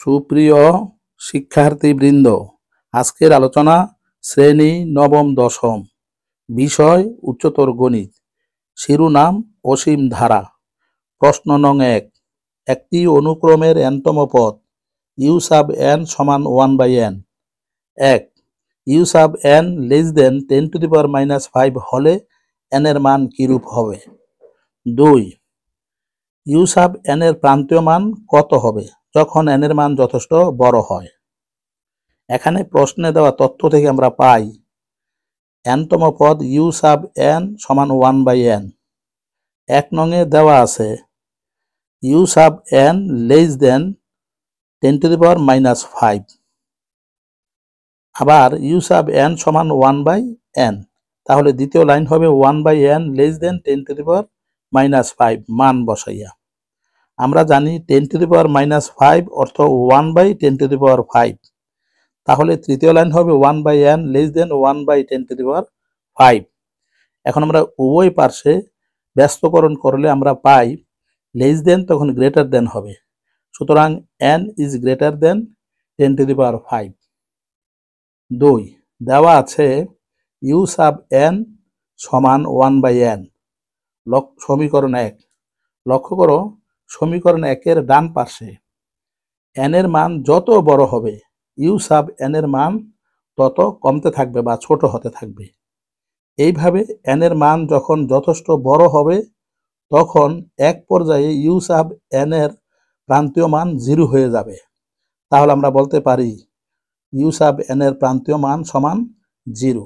সুপ্রিয় শিক্ষার্থীবৃন্দ, আজকের আলোচনা শ্রেণি নবম দশম, বিষয় উচ্চতর গণিত, শিরোনাম অসীম ধারা, প্রশ্ন নং এক, একটি অনুক্রমের এনতম পদ, ইউ সাব এন সমান ওয়ান বাই এন, এক, U sub N less than ten to the power minus five হলে এন এর মান কিরূপ হবে? দুই, ইউ সাব এন এর প্রান্তীয় মান কত হবে? যখন এন এর মান যথেষ্ট বড় হয়। এখানে প্রশ্নে দেওয়া তথ্য থেকে আমরা পাই এনতম পদ ইউ সাব এন সমান ওয়ান বাই এন এক নঙে দেওয়া আছে U sub N less than ten to the power minus five আবার ইউ সাব এন সমান ওয়ান বাই এন তাহলে দ্বিতীয় লাইন হবে one by N less than ten to the power minus five মান বসাইয়া। আমরা জানি ten to the power minus five অর্থ one by ten to the power five তাহলে তৃতীয় লাইন হবে one by N less than one by ten to the power five এখন আমরা উভয় পার্শ্বে ব্যস্তকরণ করলে আমরা পাই লেস দেন তখন গ্রেটার দেন হবে। সুতরাং N is greater than ten to the power five দুই, দেওয়া আছে ইউ সাব এন সমান ওয়ান বাই এন লক্ষ, সমীকরণ এক। লক্ষ্য করো সমীকরণ একের ডান পাশে। এন এর মান যত বড় হবে ইউ সাব এন এর মান তত কমতে থাকবে বা ছোট হতে থাকবে। এইভাবে এন এর মান যখন যথেষ্ট বড় হবে, তখন এক পর্যায়ে ইউ সাব এন এর প্রান্তীয় মান জিরো হয়ে যাবে। তাহলে আমরা বলতে পারি ইউ সাব এন এর প্রান্তীয় মান সমান জিরো।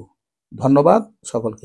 ধন্যবাদ সকলকে।